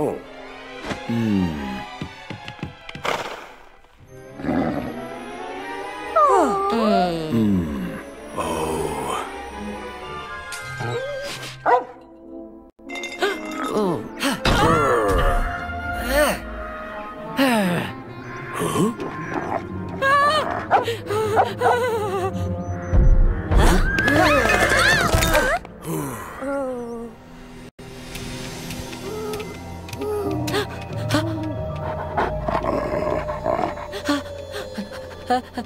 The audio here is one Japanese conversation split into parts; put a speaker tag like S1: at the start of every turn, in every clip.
S1: うん。ハハ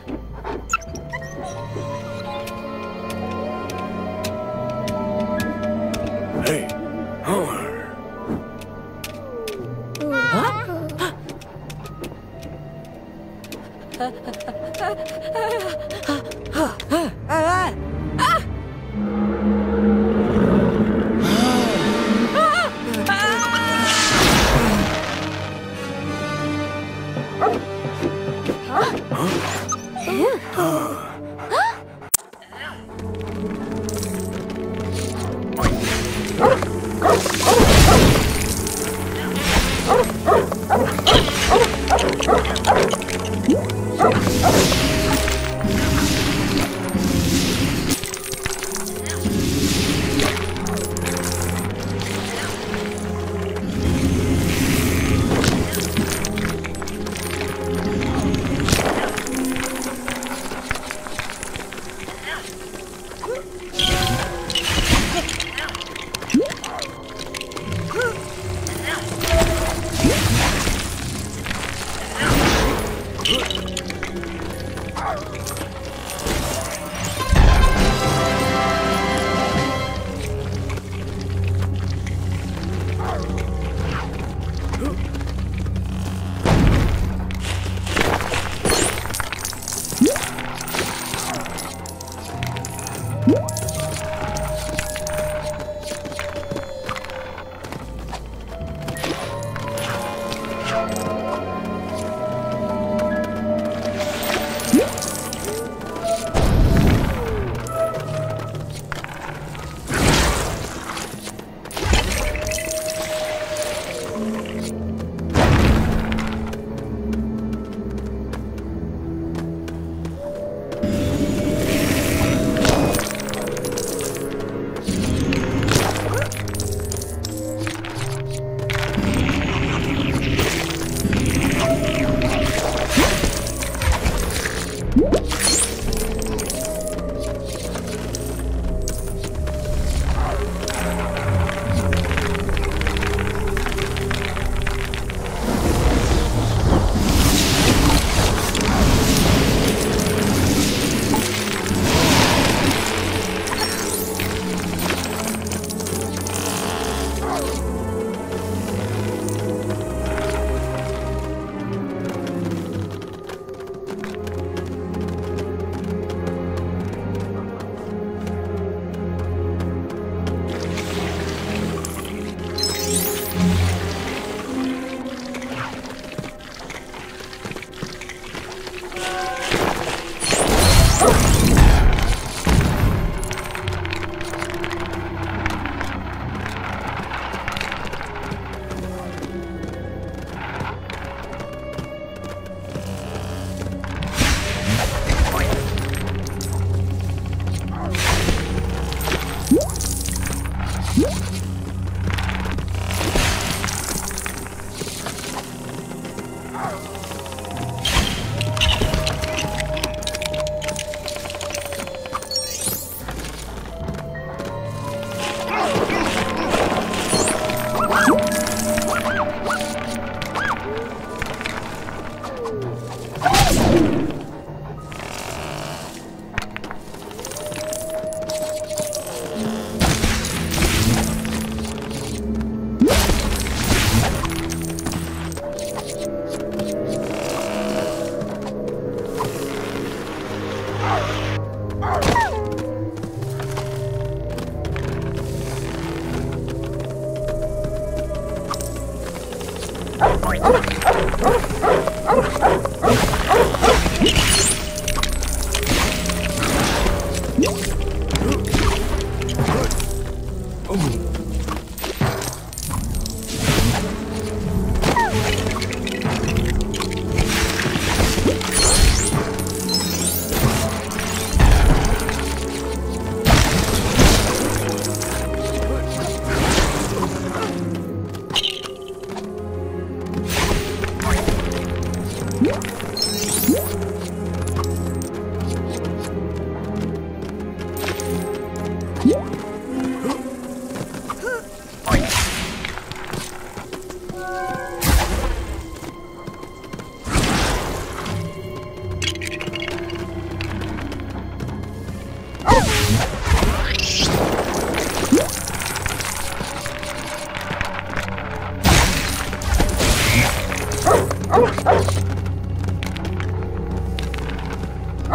S1: 어머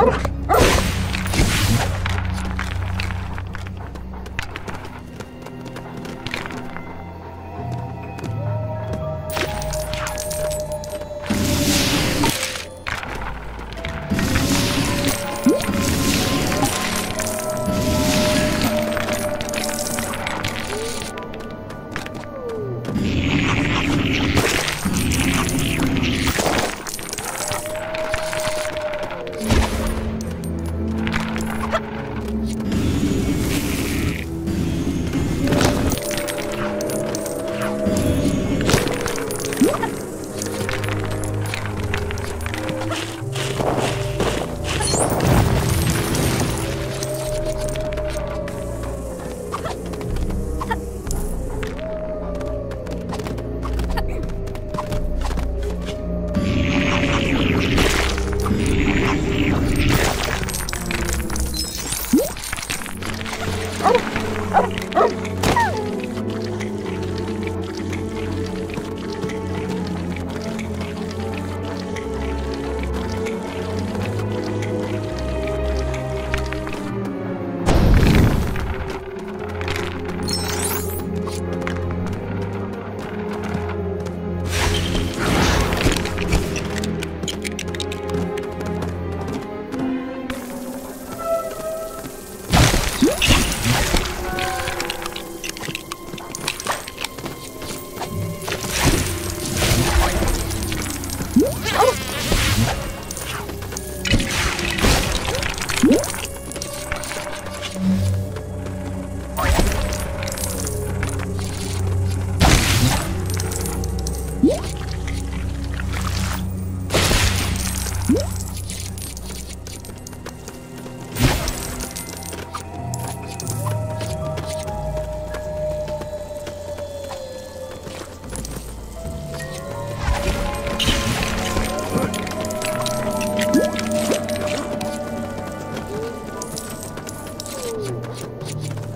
S1: Oh. Thank you.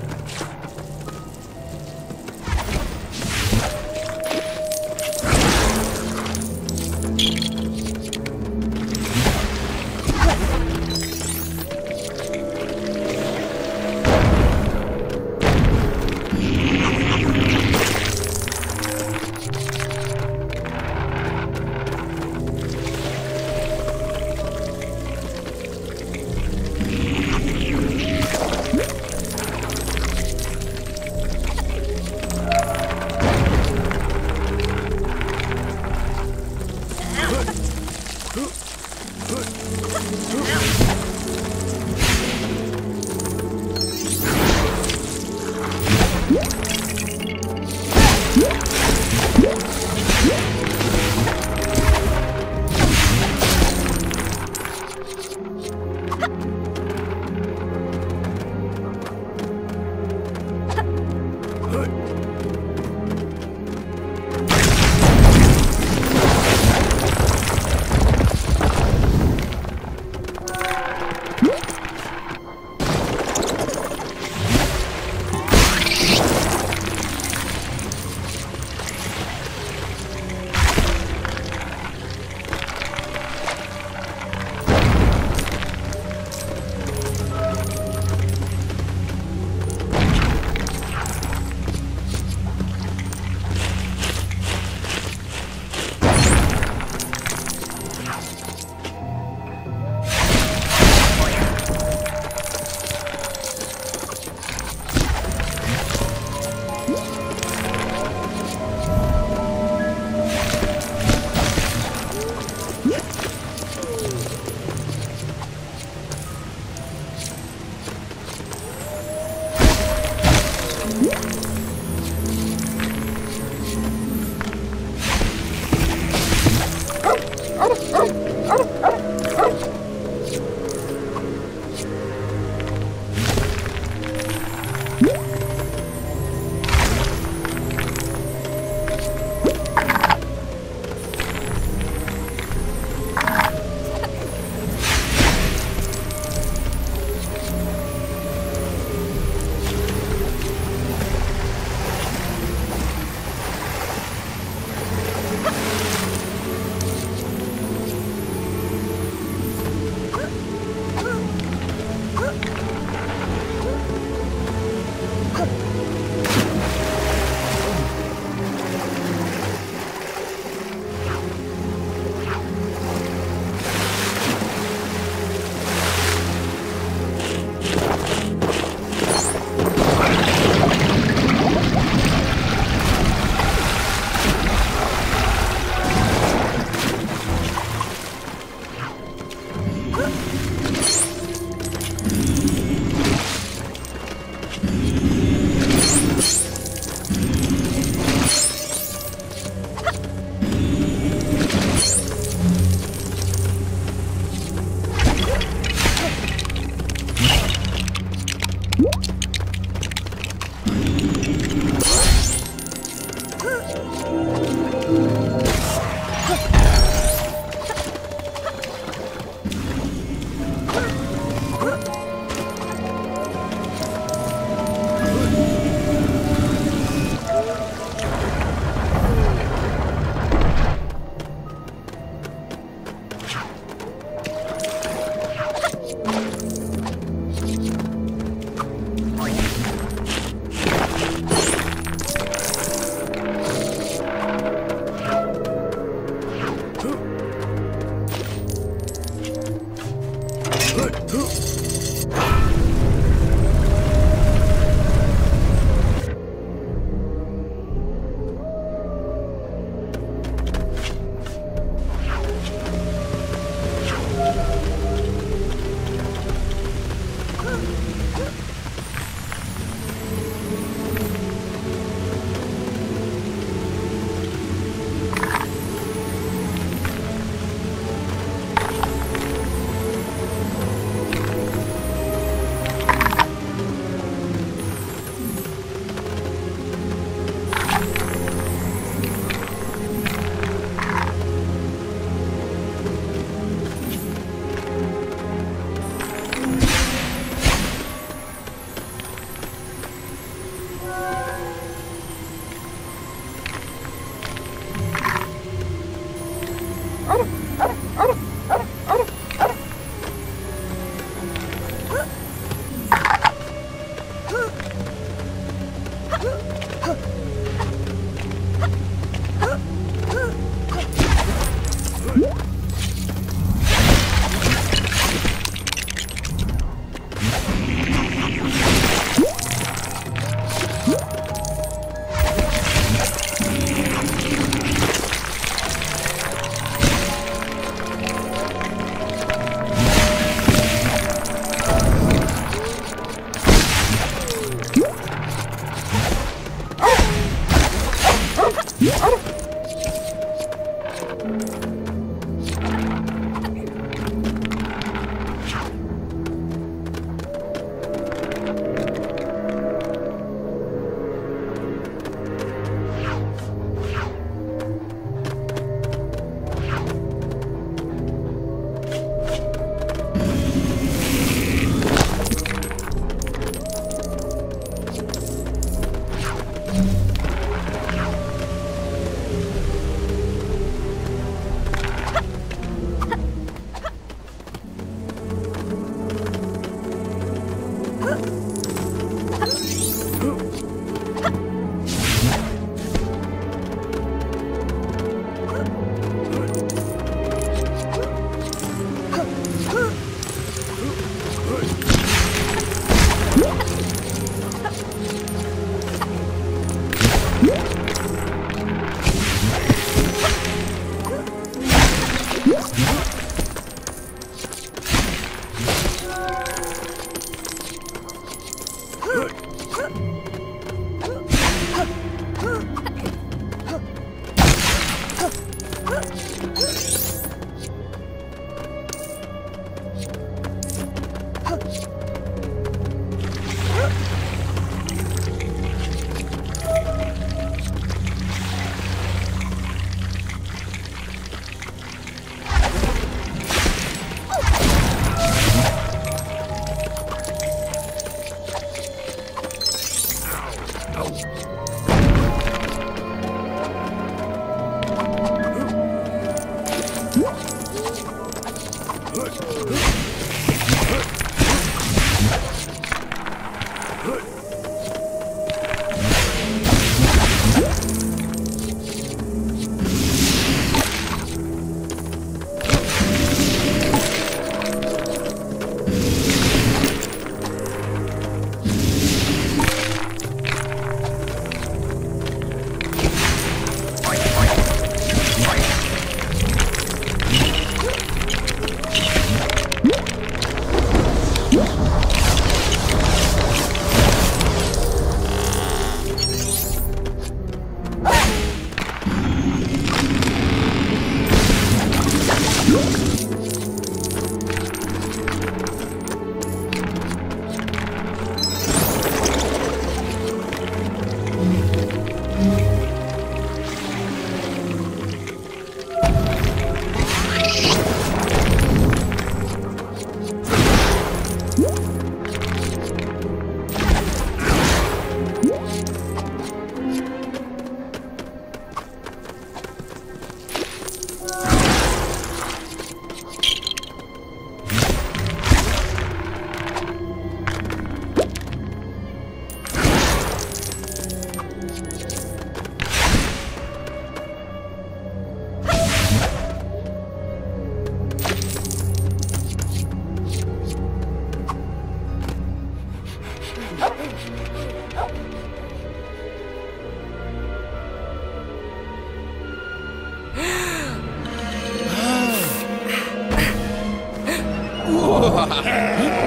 S1: Hã?